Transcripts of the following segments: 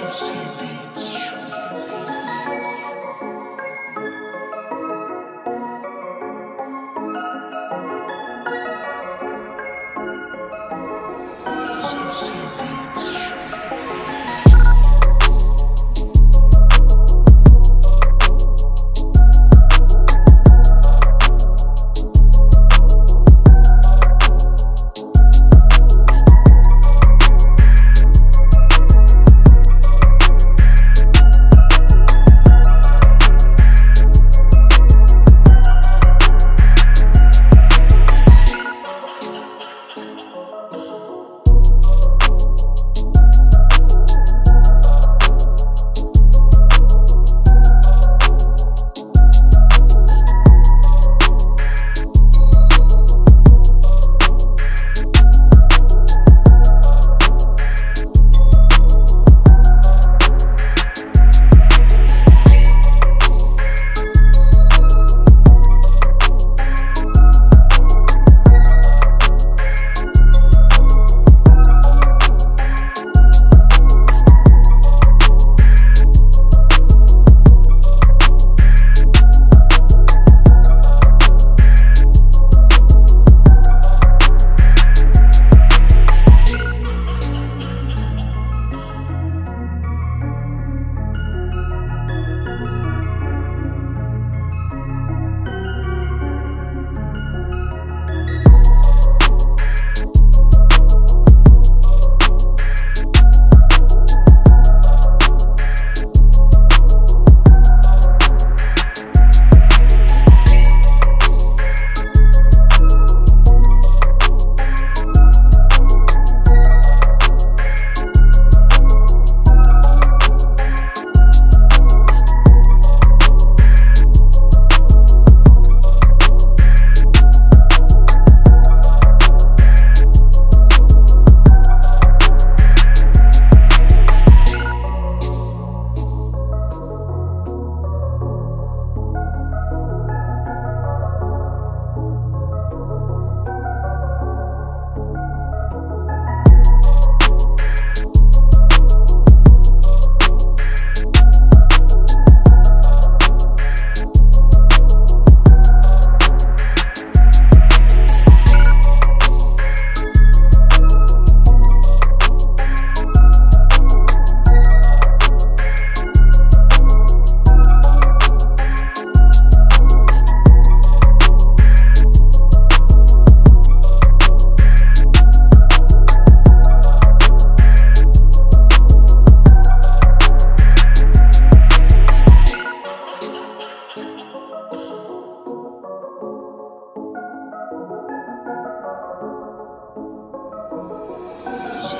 just see me.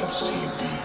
CB.